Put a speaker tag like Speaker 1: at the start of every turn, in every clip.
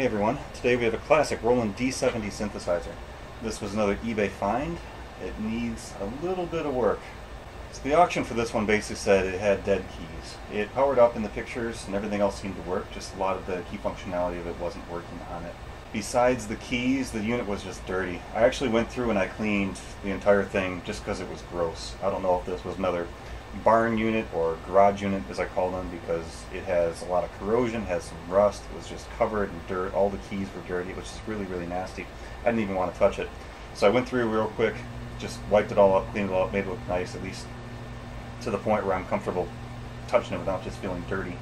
Speaker 1: Hey everyone, today we have a classic Roland D70 synthesizer. This was another eBay find. It needs a little bit of work. So the auction for this one basically said it had dead keys. It powered up in the pictures and everything else seemed to work, just a lot of the key functionality of it wasn't working on it. Besides the keys, the unit was just dirty. I actually went through and I cleaned the entire thing just because it was gross. I don't know if this was another barn unit or garage unit as I call them because it has a lot of corrosion, has some rust, it was just covered in dirt, all the keys were dirty, which is really, really nasty. I didn't even want to touch it. So I went through real quick, just wiped it all up, cleaned it all up, made it look nice, at least to the point where I'm comfortable touching it without just feeling dirty.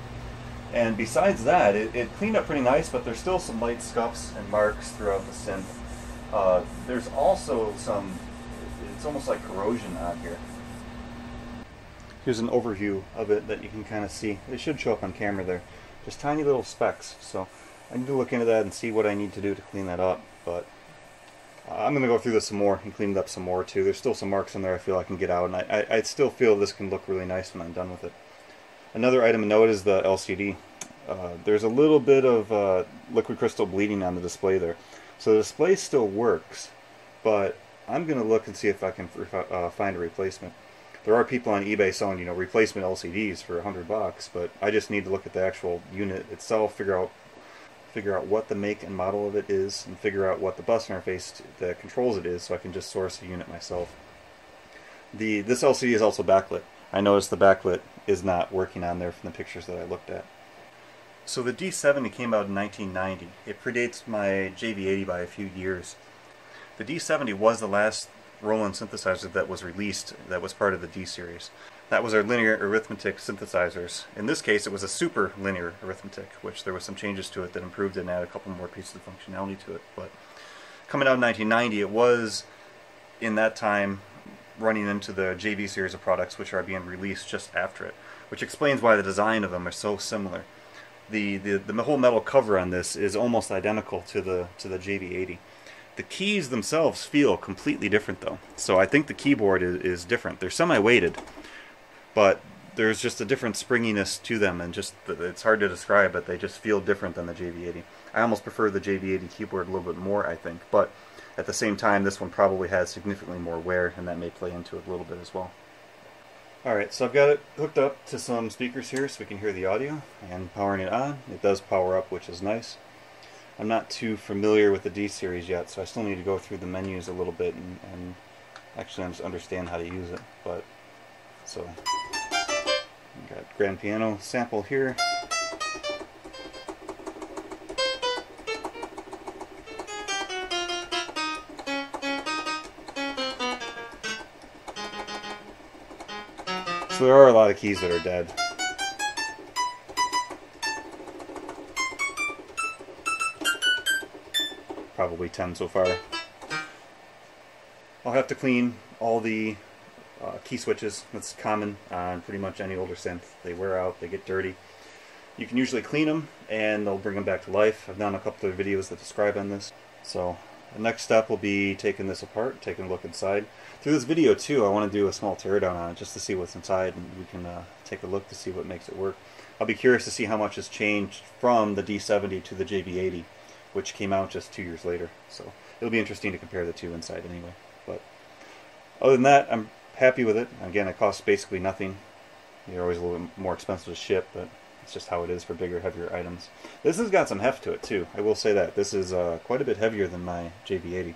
Speaker 1: And besides that, it, it cleaned up pretty nice, but there's still some light scuffs and marks throughout the synth. Uh, there's also some, it's almost like corrosion on here. Here's an overview of it that you can kind of see. It should show up on camera there. Just tiny little specks. So I need to look into that and see what I need to do to clean that up. But I'm going to go through this some more and clean it up some more too. There's still some marks in there I feel I can get out. And I, I, I still feel this can look really nice when I'm done with it. Another item to note is the LCD. Uh, there's a little bit of uh, liquid crystal bleeding on the display there. So the display still works, but I'm going to look and see if I can uh, find a replacement there are people on eBay selling, you know, replacement LCDs for a hundred bucks, but I just need to look at the actual unit itself, figure out figure out what the make and model of it is, and figure out what the bus interface that controls it is, so I can just source a unit myself. The this LCD is also backlit. I noticed the backlit is not working on there from the pictures that I looked at. So the D70 came out in 1990. It predates my JV80 by a few years. The D70 was the last Roland synthesizer that was released that was part of the D series. That was our linear arithmetic synthesizers. In this case, it was a super linear arithmetic, which there was some changes to it that improved and added a couple more pieces of functionality to it. But coming out in 1990, it was in that time running into the JV series of products, which are being released just after it, which explains why the design of them are so similar. The, the, the whole metal cover on this is almost identical to the to the JV80. The keys themselves feel completely different though. So I think the keyboard is, is different. They're semi-weighted, but there's just a different springiness to them and just it's hard to describe but they just feel different than the JV80. I almost prefer the JV80 keyboard a little bit more I think, but at the same time this one probably has significantly more wear and that may play into it a little bit as well. Alright, so I've got it hooked up to some speakers here so we can hear the audio and powering it on. It does power up which is nice. I'm not too familiar with the D series yet, so I still need to go through the menus a little bit and, and actually understand how to use it. But so, got grand piano sample here. So there are a lot of keys that are dead. Probably 10 so far. I'll have to clean all the uh, key switches. That's common on pretty much any older synth. They wear out, they get dirty. You can usually clean them and they'll bring them back to life. I've done a couple of videos that describe on this. So the next step will be taking this apart, taking a look inside. Through this video too, I want to do a small teardown on it just to see what's inside and we can uh, take a look to see what makes it work. I'll be curious to see how much has changed from the D70 to the JV80 which came out just two years later. So it'll be interesting to compare the two inside anyway. But other than that, I'm happy with it. Again, it costs basically nothing. They're always a little bit more expensive to ship, but it's just how it is for bigger, heavier items. This has got some heft to it too. I will say that this is uh, quite a bit heavier than my JV80,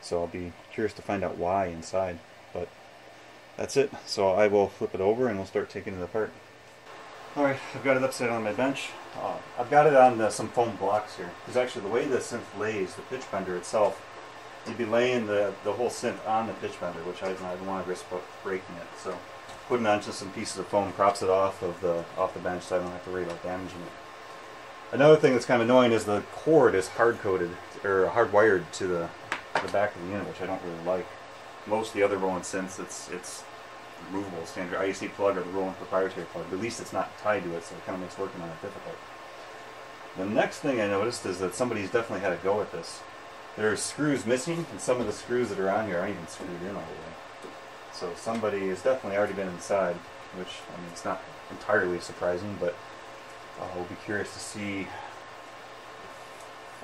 Speaker 1: so I'll be curious to find out why inside. But that's it. So I will flip it over and we'll start taking it apart. Alright, I've got it upside on my bench. Uh, I've got it on some foam blocks here. Because actually the way the synth lays, the pitch bender itself, you'd be laying the, the whole synth on the pitch bender, which I, I don't want to risk breaking it. So putting it onto some pieces of foam props it off of the off the bench so I don't have to worry about damaging it. Another thing that's kind of annoying is the cord is hard coded or hardwired to the the back of the unit, which I don't really like. Most of the other Roland synths, it's it's removable standard IEC plug or the Roland proprietary plug. At least it's not tied to it, so it kind of makes working on it difficult. The next thing I noticed is that somebody's definitely had a go at this. There's screws missing, and some of the screws that are on here aren't even screwed in all the way. So somebody has definitely already been inside, which, I mean, it's not entirely surprising, but uh, we'll be curious to see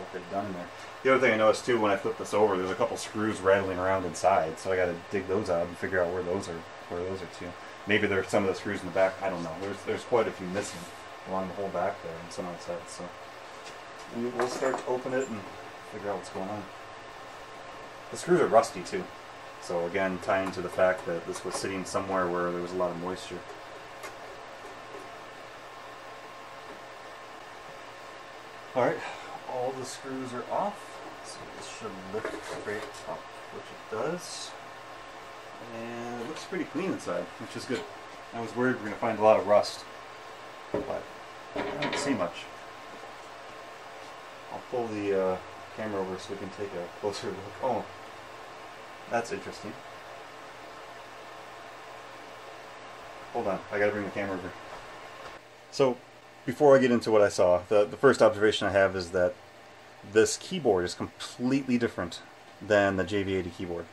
Speaker 1: what they've done in there. The other thing I noticed too when I flip this over, there's a couple screws rattling around inside, so I got to dig those out and figure out where those are where those are too. Maybe there's some of the screws in the back. I don't know. There's there's quite a few missing along the whole back there and some outside. So we'll start to open it and figure out what's going on. The screws are rusty too. So again, tying to the fact that this was sitting somewhere where there was a lot of moisture. Alright, all the screws are off, so this should lift straight up, which it does. And it looks pretty clean inside, which is good. I was worried we are going to find a lot of rust, but I don't see much. I'll pull the uh, camera over so we can take a closer look. Oh, that's interesting. Hold on, I gotta bring the camera over. So, before I get into what I saw, the, the first observation I have is that this keyboard is completely different than the JV80 keyboard.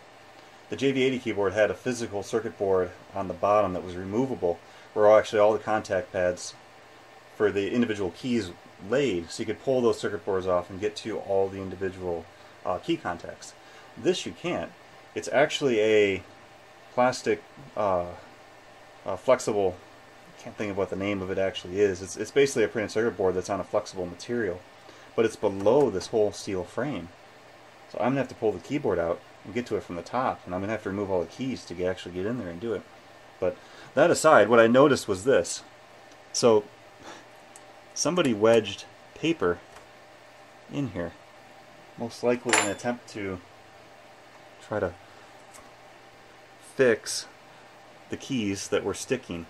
Speaker 1: The JV80 keyboard had a physical circuit board on the bottom that was removable, where actually all the contact pads for the individual keys laid, so you could pull those circuit boards off and get to all the individual uh, key contacts. This you can't. It's actually a plastic, uh, uh, flexible I can't think of what the name of it actually is. It's, it's basically a printed circuit board that's on a flexible material, but it's below this whole steel frame. So I'm going to have to pull the keyboard out and get to it from the top, and I'm going to have to remove all the keys to get, actually get in there and do it. But that aside, what I noticed was this. So somebody wedged paper in here, most likely in an attempt to try to fix the keys that were sticking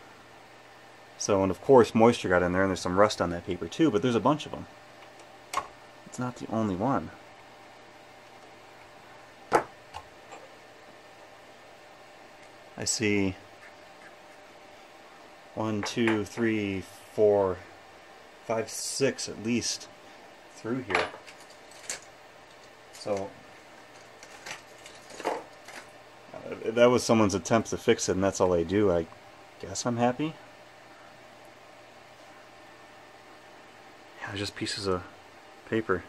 Speaker 1: so, and of course moisture got in there and there's some rust on that paper too, but there's a bunch of them. Not the only one. I see one, two, three, four, five, six at least through here. So uh, that was someone's attempt to fix it and that's all they do. I guess I'm happy. Yeah, just pieces of paper.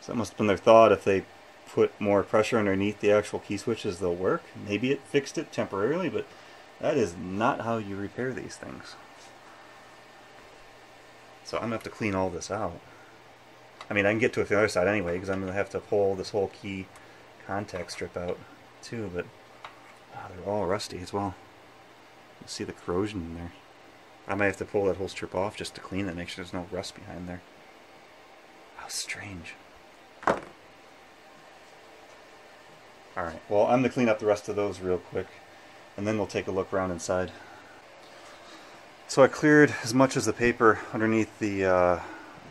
Speaker 1: So that must have been their thought if they put more pressure underneath the actual key switches they'll work. Maybe it fixed it temporarily, but that is not how you repair these things. So I'm going to have to clean all this out. I mean, I can get to it the other side anyway, because I'm going to have to pull this whole key contact strip out too, but oh, they're all rusty as well. You see the corrosion in there. I might have to pull that whole strip off just to clean it, make sure there's no rust behind there. How strange. Alright, well I'm going to clean up the rest of those real quick, and then we'll take a look around inside. So I cleared as much as the paper underneath the uh,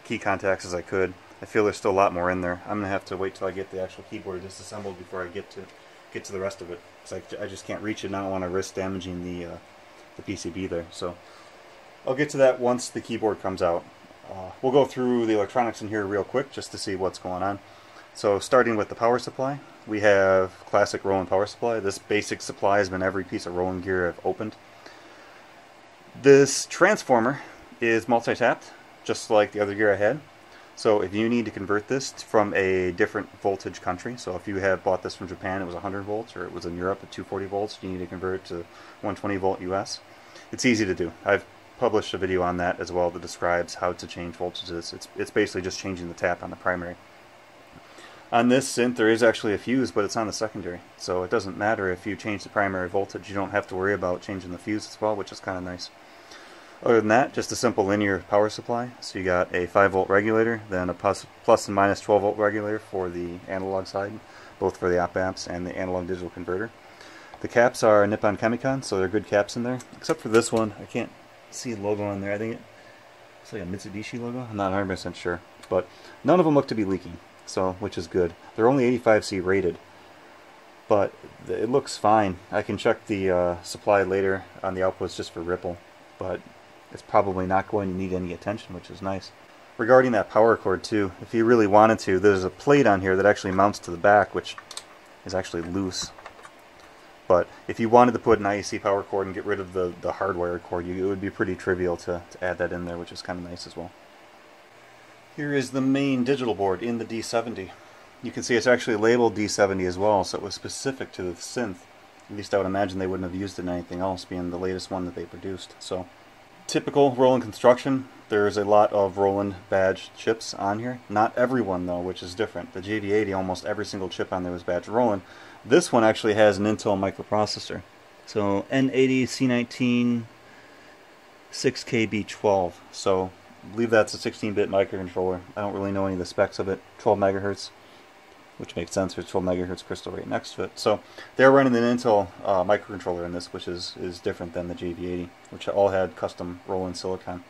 Speaker 1: key contacts as I could. I feel there's still a lot more in there. I'm going to have to wait till I get the actual keyboard disassembled before I get to get to the rest of it. Because I, I, just can't reach it and I don't want to risk damaging the, uh, the PCB there. So I'll get to that once the keyboard comes out. Uh, we'll go through the electronics in here real quick just to see what's going on. So starting with the power supply, we have classic Roland power supply. This basic supply has been every piece of Roland gear I've opened. This transformer is multi-tapped, just like the other gear I had. So if you need to convert this from a different voltage country, so if you have bought this from Japan, it was 100 volts, or it was in Europe at 240 volts, you need to convert it to 120 volt US. It's easy to do. I've published a video on that as well that describes how to change voltages. It's, it's basically just changing the tap on the primary. On this synth there is actually a fuse but it's on the secondary so it doesn't matter if you change the primary voltage you don't have to worry about changing the fuse as well which is kind of nice. Other than that just a simple linear power supply so you got a 5 volt regulator then a plus, plus and minus 12 volt regulator for the analog side both for the op amps and the analog digital converter. The caps are Nippon Chemi-Con so they're good caps in there except for this one I can't see logo on there. I think it's like a Mitsubishi logo. I'm not 100% sure. But none of them look to be leaking, so which is good. They're only 85C rated, but it looks fine. I can check the uh, supply later on the outputs just for ripple, but it's probably not going to need any attention, which is nice. Regarding that power cord too, if you really wanted to, there's a plate on here that actually mounts to the back, which is actually loose. But if you wanted to put an IEC power cord and get rid of the, the hardwired cord, you, it would be pretty trivial to, to add that in there, which is kind of nice as well. Here is the main digital board in the D70. You can see it's actually labeled D70 as well, so it was specific to the synth. At least I would imagine they wouldn't have used it in anything else, being the latest one that they produced. So, typical Roland construction. There's a lot of Roland badge chips on here. Not every one though, which is different. The JV80, almost every single chip on there was badged Roland. This one actually has an Intel microprocessor. So N80 C19 6KB12. So I believe that's a 16-bit microcontroller. I don't really know any of the specs of it. 12 megahertz, which makes sense. There's 12 megahertz crystal right next to it. So they're running an Intel uh, microcontroller in this, which is is different than the JV80, which all had custom Roland silicon.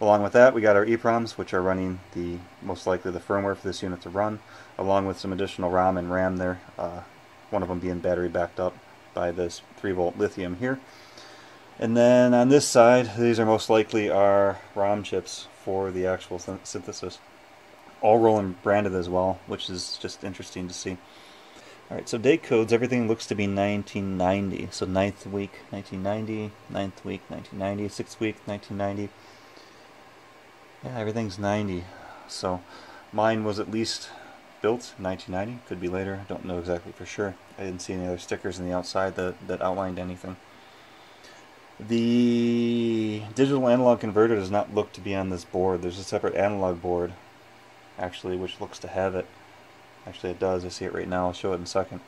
Speaker 1: Along with that, we got our EPROMs, which are running the most likely the firmware for this unit to run, along with some additional ROM and RAM there. Uh, one of them being battery backed up by this 3 volt lithium here. And then on this side, these are most likely our ROM chips for the actual synthesis. All Roland branded as well, which is just interesting to see. Alright, so date codes, everything looks to be 1990. So ninth week, 1990, ninth week, 1990, sixth week, 1990. Yeah, everything's 90. So mine was at least built 1990. Could be later. I don't know exactly for sure. I didn't see any other stickers on the outside that, that outlined anything. The digital analog converter does not look to be on this board. There's a separate analog board, actually, which looks to have it. Actually, it does. I see it right now. I'll show it in a second.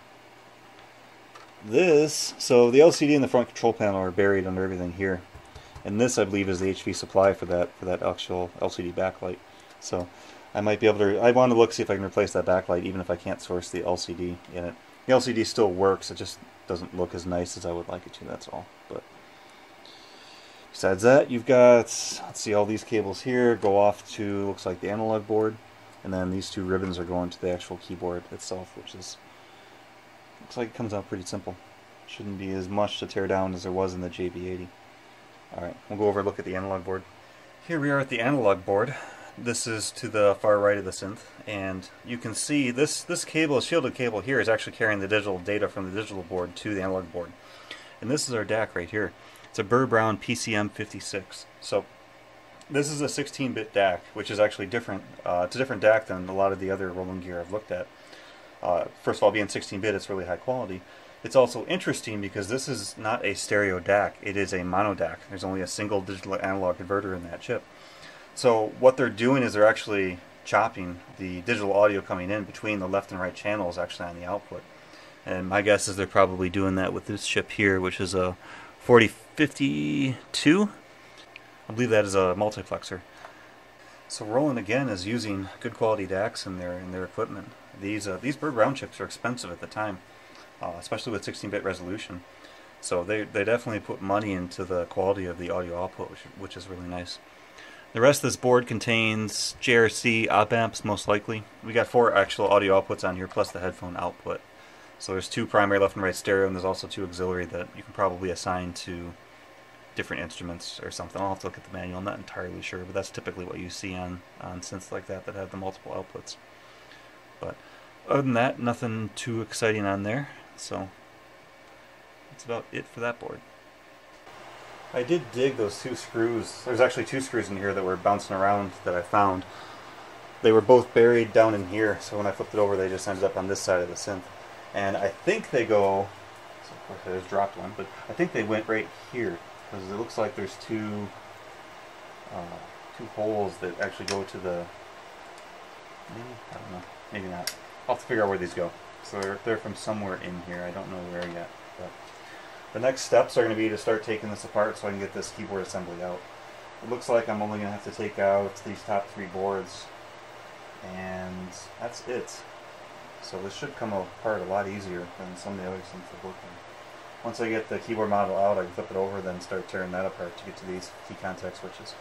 Speaker 1: This, so the LCD and the front control panel are buried under everything here. And this, I believe, is the HV supply for that for that actual LCD backlight. So I might be able to, I want to look see if I can replace that backlight even if I can't source the LCD in it. The LCD still works, it just doesn't look as nice as I would like it to, that's all. But Besides that, you've got, let's see, all these cables here go off to, looks like the analog board, and then these two ribbons are going to the actual keyboard itself, which is, looks like it comes out pretty simple. Shouldn't be as much to tear down as there was in the JV80. Alright, we'll go over and look at the analog board. Here we are at the analog board. This is to the far right of the synth, and you can see this, this cable, shielded cable here, is actually carrying the digital data from the digital board to the analog board. And this is our DAC right here. It's a Burr Brown PCM56. So this is a 16-bit DAC, which is actually different. Uh, it's a different DAC than a lot of the other Roland gear I've looked at. Uh, first of all, being 16-bit, it's really high quality. It's also interesting because this is not a stereo DAC. It is a mono DAC. There's only a single digital analog converter in that chip. So what they're doing is they're actually chopping the digital audio coming in between the left and right channels actually on the output. And my guess is they're probably doing that with this chip here, which is a 4052. I believe that is a multiplexer. So Roland again is using good quality DACs in their in their equipment. These uh, these Burr Brown chips are expensive at the time, uh, especially with 16-bit resolution. So they they definitely put money into the quality of the audio output, which, which is really nice. The rest of this board contains JRC op amps, most likely. We got four actual audio outputs on here, plus the headphone output. So there's two primary left and right stereo, and there's also two auxiliary that you can probably assign to different instruments or something. I'll have to look at the manual. I'm not entirely sure, but that's typically what you see on, on synths like that that have the multiple outputs. But other than that, nothing too exciting on there. So that's about it for that board. I did dig those two screws. There's actually two screws in here that were bouncing around that I found. They were both buried down in here, so when I flipped it over, they just ended up on this side of the synth and I think they go. So of course, I just dropped one, but I think they went right here because it looks like there's two uh, two holes that actually go to the. Maybe I don't know. Maybe not. I'll have to figure out where these go. So they're, they're from somewhere in here. I don't know where yet. The next steps are going to be to start taking this apart so I can get this keyboard assembly out. It looks like I'm only going to have to take out these top three boards, and that's it. So this should come apart a lot easier than some of the other things I've worked on. Once I get the keyboard model out, I can flip it over, then start tearing that apart to get to these key contact switches.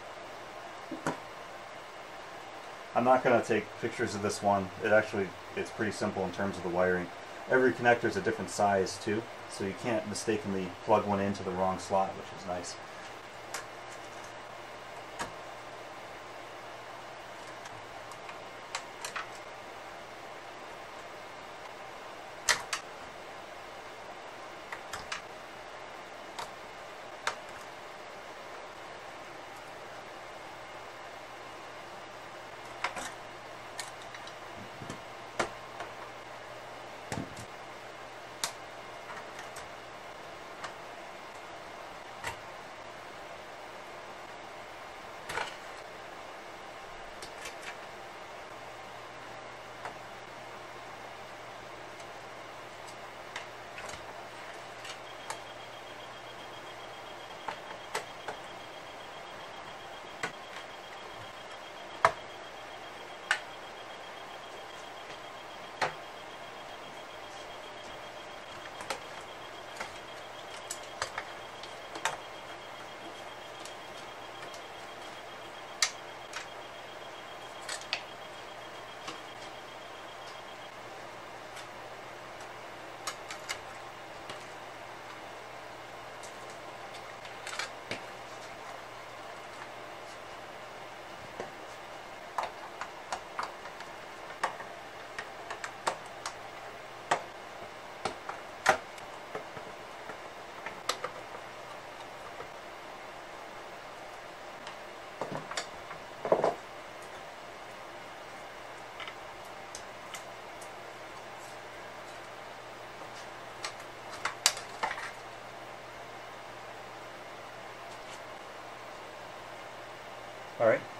Speaker 1: I'm not going to take pictures of this one. It actually, it's pretty simple in terms of the wiring. Every connector is a different size too, so you can't mistakenly plug one into the wrong slot, which is nice.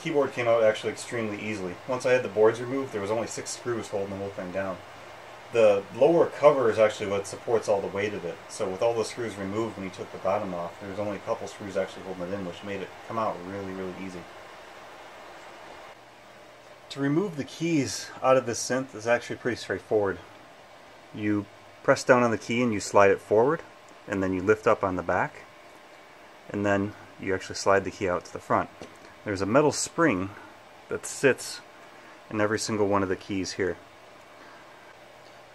Speaker 1: Keyboard came out actually extremely easily. Once I had the boards removed, there was only six screws holding the whole thing down. The lower cover is actually what supports all the weight of it. So with all the screws removed when you took the bottom off, there was only a couple screws actually holding it in, which made it come out really, really easy. To remove the keys out of this synth is actually pretty straightforward. You press down on the key and you slide it forward, and then you lift up on the back, and then you actually slide the key out to the front. There's a metal spring that sits in every single one of the keys here.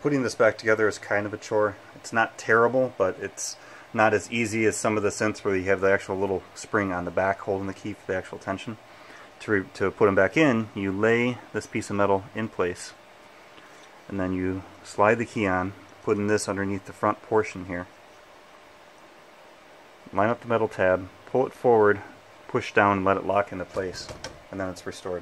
Speaker 1: Putting this back together is kind of a chore. It's not terrible, but it's not as easy as some of the synths where you have the actual little spring on the back holding the key for the actual tension. To, to put them back in, you lay this piece of metal in place, and then you slide the key on, putting this underneath the front portion here. Line up the metal tab, pull it forward, push down and let it lock into place, and then it's restored.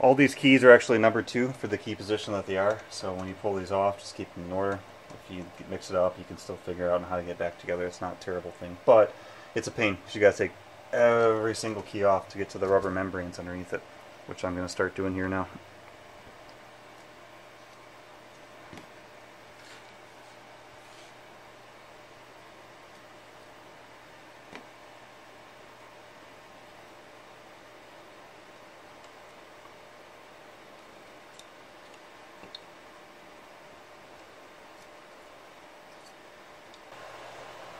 Speaker 1: All these keys are actually number two for the key position that they are, so when you pull these off, just keep them in order. If you mix it up, you can still figure out how to get back together. It's not a terrible thing, but it's a pain because you got to take every single key off to get to the rubber membranes underneath it, which I'm going to start doing here now.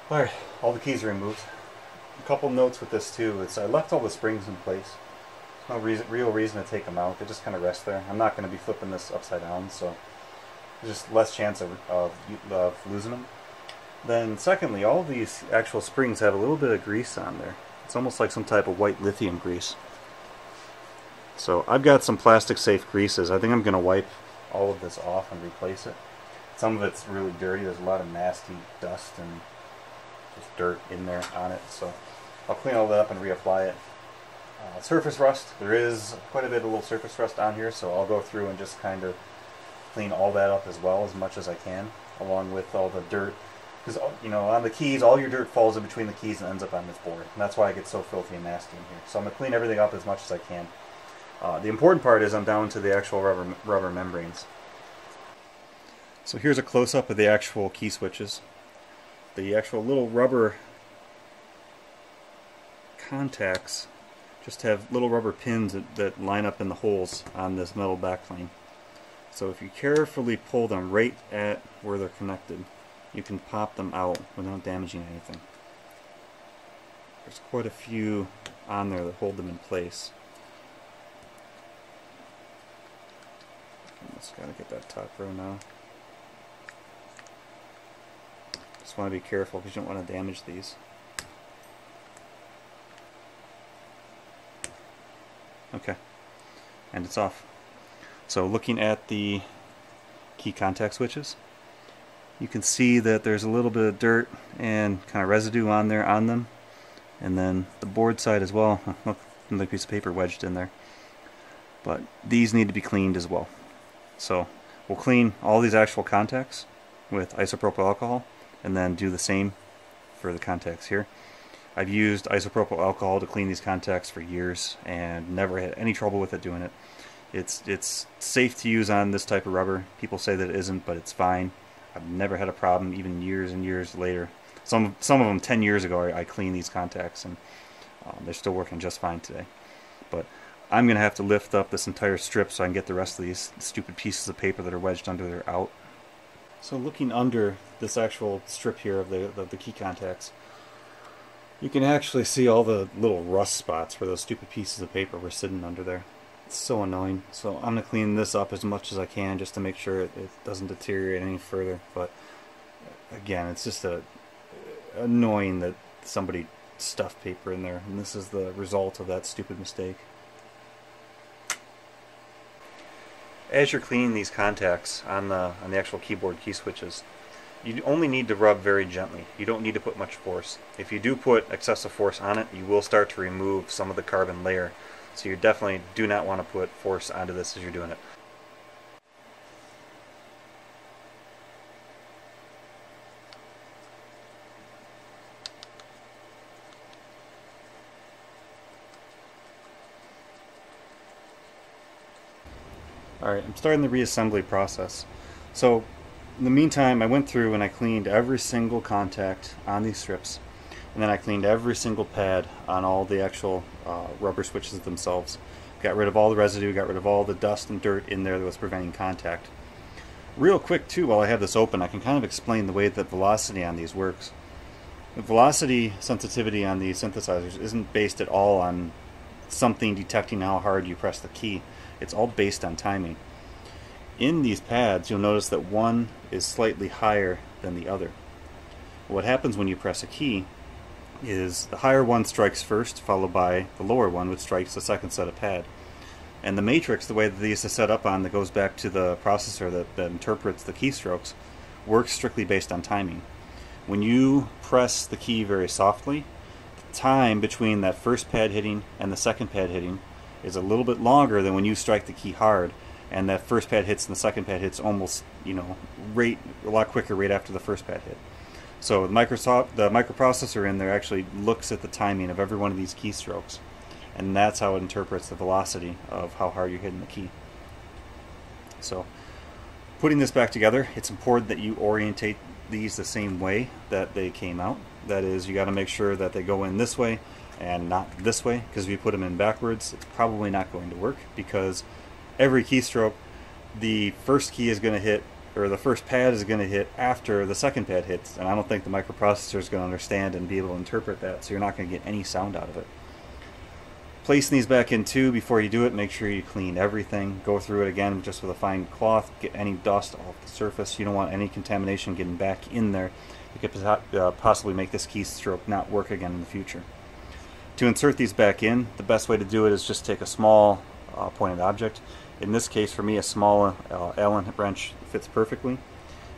Speaker 1: Alright, all the keys removed. A couple notes with this too is I left all the springs in place. no reason, real reason to take them out. They just kind of rest there. I'm not going to be flipping this upside down, so there's just less chance of, of, of losing them. Then secondly, all these actual springs have a little bit of grease on there. It's almost like some type of white lithium grease. So I've got some plastic safe greases. I think I'm going to wipe all of this off and replace it. Some of it's really dirty. There's a lot of nasty dust and just dirt in there on it. So I'll clean all that up and reapply it. Uh, surface rust, there is quite a bit of little surface rust on here, so I'll go through and just kind of clean all that up as well as much as I can, along with all the dirt. Because, you know, on the keys, all your dirt falls in between the keys and ends up on this board. And that's why it gets so filthy and nasty in here. So I'm going to clean everything up as much as I can. Uh, the important part is I'm down to the actual rubber, rubber membranes. So here's a close-up of the actual key switches the actual little rubber contacts just have little rubber pins that, that line up in the holes on this metal backplane. So if you carefully pull them right at where they're connected, you can pop them out without damaging anything. There's quite a few on there that hold them in place. Just gotta get that top row now. Just want to be careful because you don't want to damage these. Okay, and it's off. So looking at the key contact switches, you can see that there's a little bit of dirt and kind of residue on there on them. And then the board side as well. Look, another piece of paper wedged in there. But these need to be cleaned as well. So we'll clean all these actual contacts with isopropyl alcohol and then do the same for the contacts here. I've used isopropyl alcohol to clean these contacts for years and never had any trouble with it doing it. It's it's safe to use on this type of rubber. People say that it isn't, but it's fine. I've never had a problem, even years and years later. Some some of them 10 years ago, I, I cleaned these contacts, and um, they're still working just fine today. But I'm going to have to lift up this entire strip so I can get the rest of these stupid pieces of paper that are wedged under there out. So looking under this actual strip here of the, the key contacts, you can actually see all the little rust spots where those stupid pieces of paper were sitting under there. It's so annoying. So I'm going to clean this up as much as I can just to make sure it, it doesn't deteriorate any further. But again, it's just a, annoying that somebody stuffed paper in there. And this is the result of that stupid mistake. As you're cleaning these contacts on the on the actual keyboard key switches, you only need to rub very gently. You don't need to put much force. If you do put excessive force on it, you will start to remove some of the carbon layer. So you definitely do not want to put force onto this as you're doing it. Alright, I'm starting the reassembly process. So, in the meantime, I went through and I cleaned every single contact on these strips. And then I cleaned every single pad on all the actual uh, rubber switches themselves. Got rid of all the residue, got rid of all the dust and dirt in there that was preventing contact. Real quick too, while I have this open, I can kind of explain the way that velocity on these works. The velocity sensitivity on these synthesizers isn't based at all on something detecting how hard you press the key. It's all based on timing. In these pads, you'll notice that one is slightly higher than the other. What happens when you press a key is the higher one strikes first, followed by the lower one, which strikes the second set of pad. And the matrix, the way that these are set up on, that goes back to the processor that, that interprets the keystrokes, works strictly based on timing. When you press the key very softly, time between that first pad hitting and the second pad hitting is a little bit longer than when you strike the key hard and that first pad hits and the second pad hits almost you know rate a lot quicker right after the first pad hit. So the Microsoft the microprocessor in there actually looks at the timing of every one of these keystrokes, and that's how it interprets the velocity of how hard you're hitting the key. So putting this back together, it's important that you orientate these the same way that they came out. That is, you got to make sure that they go in this way and not this way because if you put them in backwards it's probably not going to work because every keystroke the first key is going to hit or the first pad is going to hit after the second pad hits and I don't think the microprocessor is going to understand and be able to interpret that so you're not going to get any sound out of it. Placing these back in too before you do it make sure you clean everything go through it again just with a fine cloth get any dust off the surface you don't want any contamination getting back in there could uh, possibly make this keystroke not work again in the future. To insert these back in, the best way to do it is just take a small uh, pointed object. In this case, for me, a small uh, Allen wrench fits perfectly.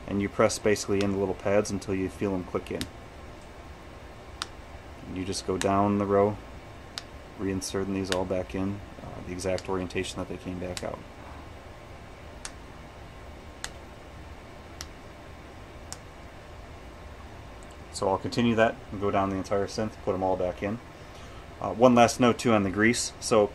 Speaker 1: And you press basically in the little pads until you feel them click in. And you just go down the row, reinserting these all back in, uh, the exact orientation that they came back out. So I'll continue that and go down the entire synth, put them all back in. Uh, one last note too on the grease. So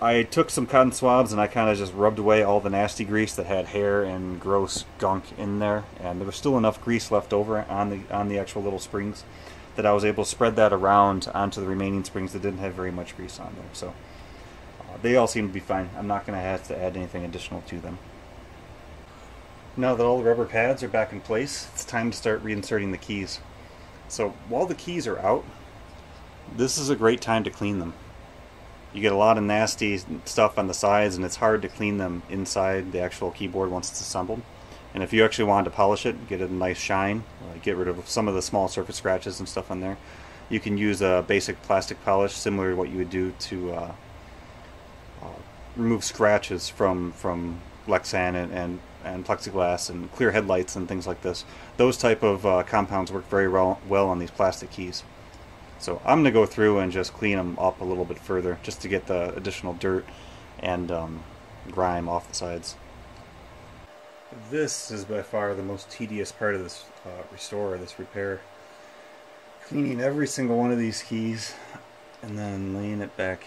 Speaker 1: I took some cotton swabs and I kind of just rubbed away all the nasty grease that had hair and gross gunk in there, and there was still enough grease left over on the on the actual little springs that I was able to spread that around onto the remaining springs that didn't have very much grease on there. So uh, they all seem to be fine. I'm not going to have to add anything additional to them. Now that all the rubber pads are back in place, it's time to start reinserting the keys. So while the keys are out, this is a great time to clean them. You get a lot of nasty stuff on the sides and it's hard to clean them inside the actual keyboard once it's assembled. And if you actually wanted to polish it, get a nice shine, uh, get rid of some of the small surface scratches and stuff on there, you can use a basic plastic polish similar to what you would do to uh, uh, remove scratches from, from Lexan and, and, and, plexiglass and clear headlights and things like this. Those type of uh, compounds work very well, well on these plastic keys. So I'm going to go through and just clean them up a little bit further just to get the additional dirt and um, grime off the sides. This is by far the most tedious part of this uh, restore, this repair. Cleaning every single one of these keys and then laying it back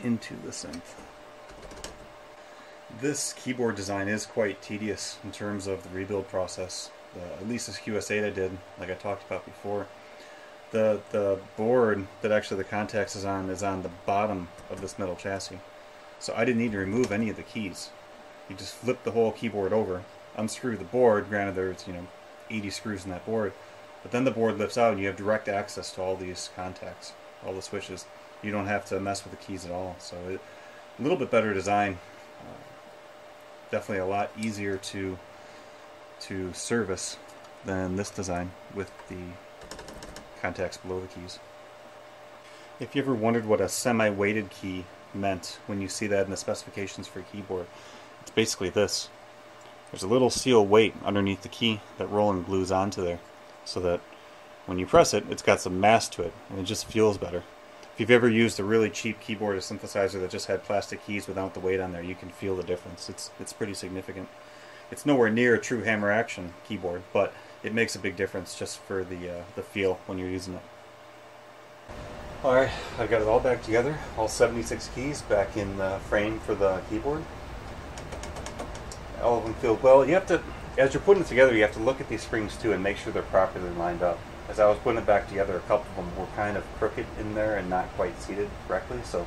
Speaker 1: into the synth. This keyboard design is quite tedious in terms of the rebuild process. The, at least this QS8 I did, like I talked about before the the board that actually the contacts is on is on the bottom of this metal chassis. So I didn't need to remove any of the keys. You just flip the whole keyboard over, unscrew the board. Granted, there's you know 80 screws in that board, but then the board lifts out and you have direct access to all these contacts, all the switches. You don't have to mess with the keys at all. So it, a little bit better design. Uh, definitely a lot easier to to service than this design with the contacts below the keys. If you ever wondered what a semi-weighted key meant when you see that in the specifications for a keyboard, it's basically this. There's a little seal weight underneath the key that Roland glues onto there so that when you press it, it's got some mass to it and it just feels better. If you've ever used a really cheap keyboard or synthesizer that just had plastic keys without the weight on there, you can feel the difference. It's, it's pretty significant. It's nowhere near a true hammer action keyboard, but it makes a big difference just for the, uh, the feel when you're using it. Alright, I've got it all back together, all 76 keys back in the frame for the keyboard. all of them feel well. You have to, as you're putting it together, you have to look at these springs too and make sure they're properly lined up. As I was putting it back together, a couple of them were kind of crooked in there and not quite seated correctly. So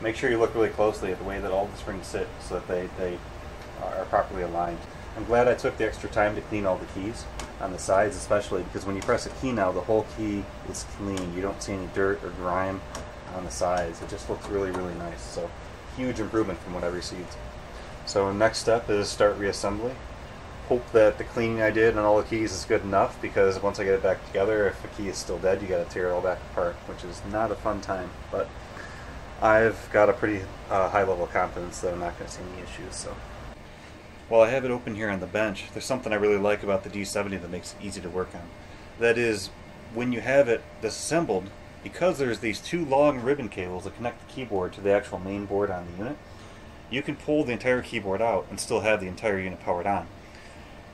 Speaker 1: make sure you look really closely at the way that all the springs sit so that they, they are properly aligned. I'm glad I took the extra time to clean all the keys on the sides especially because when you press a key now the whole key is clean. You don't see any dirt or grime on the sides. It just looks really really nice. So huge improvement from what I received. So next step is start reassembly. Hope that the cleaning I did on all the keys is good enough because once I get it back together if a key is still dead you got to tear it all back apart which is not a fun time but I've got a pretty uh, high level of confidence that I'm not going to see any issues so while I have it open here on the bench, there's something I really like about the D70 that makes it easy to work on. That is, when you have it disassembled, because there's these two long ribbon cables that connect the keyboard to the actual main board on the unit, you can pull the entire keyboard out and still have the entire unit powered on.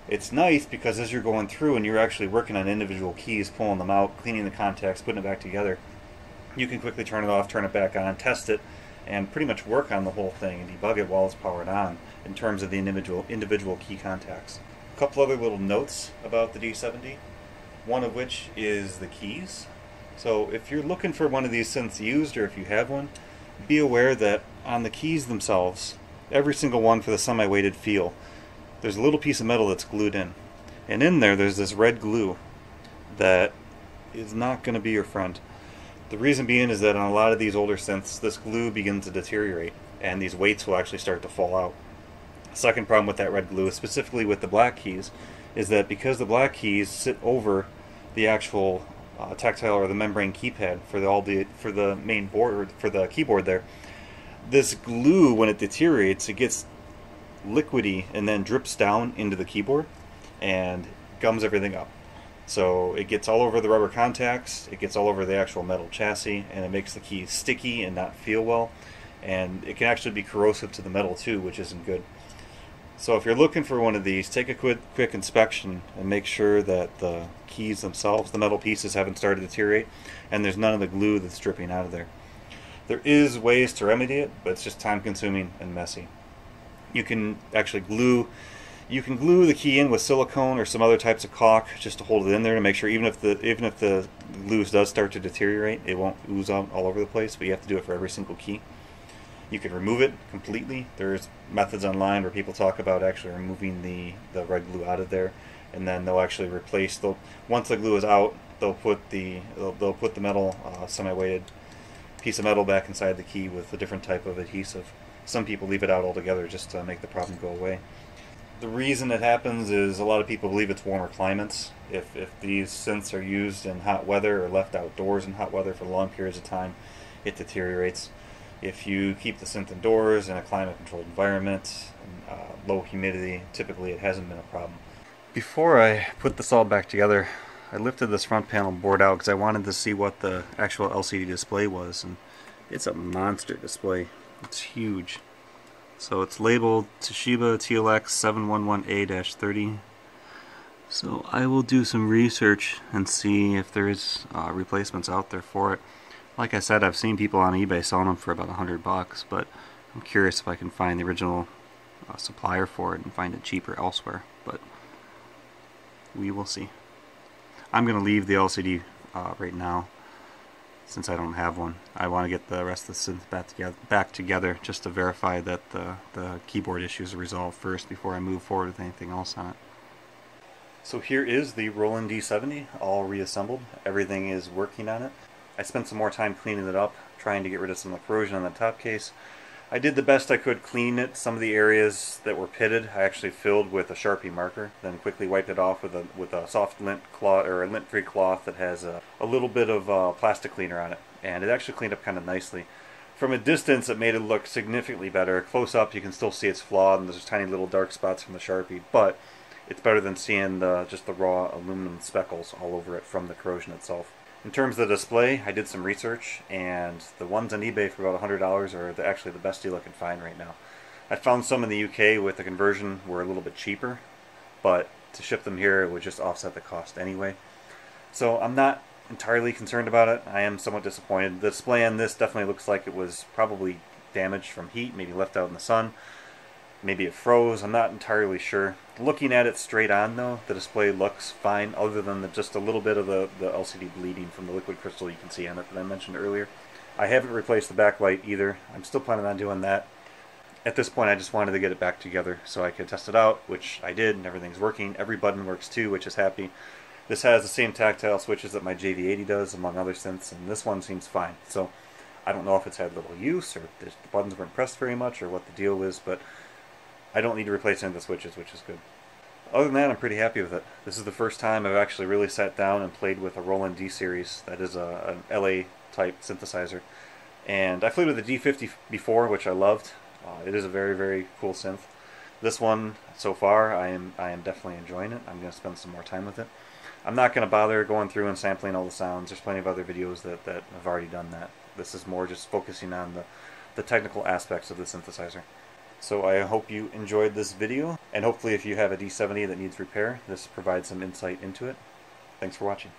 Speaker 1: It's nice because as you're going through and you're actually working on individual keys, pulling them out, cleaning the contacts, putting it back together, you can quickly turn it off, turn it back on, test it, and pretty much work on the whole thing and debug it while it's powered on in terms of the individual individual key contacts. A couple other little notes about the D70, one of which is the keys. So if you're looking for one of these synths used or if you have one, be aware that on the keys themselves, every single one for the semi-weighted feel, there's a little piece of metal that's glued in. And in there there's this red glue that is not going to be your friend. The reason being is that on a lot of these older synths, this glue begins to deteriorate and these weights will actually start to fall out. Second problem with that red glue, specifically with the black keys, is that because the black keys sit over the actual uh, tactile or the membrane keypad for the all the for the main board for the keyboard there, this glue when it deteriorates, it gets liquidy and then drips down into the keyboard and gums everything up. So it gets all over the rubber contacts, it gets all over the actual metal chassis, and it makes the keys sticky and not feel well. And it can actually be corrosive to the metal too, which isn't good. So if you're looking for one of these, take a quick, quick inspection and make sure that the keys themselves, the metal pieces, haven't started to deteriorate and there's none of the glue that's dripping out of there. There is ways to remedy it, but it's just time consuming and messy. You can actually glue you can glue the key in with silicone or some other types of caulk just to hold it in there to make sure even if the even if the glue does start to deteriorate, it won't ooze out all over the place, but you have to do it for every single key. You can remove it completely. There's methods online where people talk about actually removing the, the red glue out of there, and then they'll actually replace. They'll once the glue is out, they'll put the they'll, they'll put the metal uh, semi-weighted piece of metal back inside the key with a different type of adhesive. Some people leave it out altogether just to make the problem go away. The reason it happens is a lot of people believe it's warmer climates. If, if these synths are used in hot weather or left outdoors in hot weather for long periods of time, it deteriorates. If you keep the synth indoors in a climate controlled environment, uh, low humidity, typically it hasn't been a problem. Before I put this all back together, I lifted this front panel board out because I wanted to see what the actual LCD display was, and it's a monster display. It's huge. So it's labeled Toshiba TLX 711A-30. So I will do some research and see if there's uh, replacements out there for it. Like I said, I've seen people on eBay selling them for about a hundred bucks, but I'm curious if I can find the original uh, supplier for it and find it cheaper elsewhere. But we will see. I'm going to leave the LCD uh, right now since I don't have one. I want to get the rest of the synth back together, back together just to verify that the, the keyboard issues are resolved first before I move forward with anything else on it. So here is the Roland D70 all reassembled. Everything is working on it. I spent some more time cleaning it up, trying to get rid of some of the corrosion on the top case. I did the best I could clean it. Some of the areas that were pitted, I actually filled with a Sharpie marker, then quickly wiped it off with a with a soft lint cloth or a lint-free cloth that has a, a little bit of uh, plastic cleaner on it, and it actually cleaned up kind of nicely. From a distance, it made it look significantly better. Close up, you can still see it's flawed, and there's tiny little dark spots from the Sharpie, but it's better than seeing the, just the raw aluminum speckles all over it from the corrosion itself. In terms of the display, I did some research, and the ones on eBay for about $100 are the, actually the best deal I can find right now. I found some in the UK with the conversion were a little bit cheaper, but to ship them here it would just offset the cost anyway. So I'm not entirely concerned about it. I am somewhat disappointed. The display on this definitely looks like it was probably damaged from heat, maybe left out in the sun. Maybe it froze, I'm not entirely sure. Looking at it straight on though, the display looks fine other than the, just a little bit of the, the LCD bleeding from the liquid crystal you can see on it that I mentioned earlier. I haven't replaced the backlight either. I'm still planning on doing that. At this point I just wanted to get it back together so I could test it out, which I did and everything's working. Every button works too, which is happy. This has the same tactile switches that my JV80 does, among other synths, and this one seems fine. So I don't know if it's had little use or the buttons weren't pressed very much or what the deal is, but I don't need to replace any of the switches, which is good. Other than that, I'm pretty happy with it. This is the first time I've actually really sat down and played with a Roland D series. That is a, an LA type synthesizer. And I played with the D50 before, which I loved. Uh, it is a very, very cool synth. This one, so far, I am I am definitely enjoying it. I'm going to spend some more time with it. I'm not going to bother going through and sampling all the sounds. There's plenty of other videos that, that have already done that. This is more just focusing on the, the technical aspects of the synthesizer. So I hope you enjoyed this video, and hopefully if you have a D70 that needs repair, this provides some insight into it. Thanks for watching.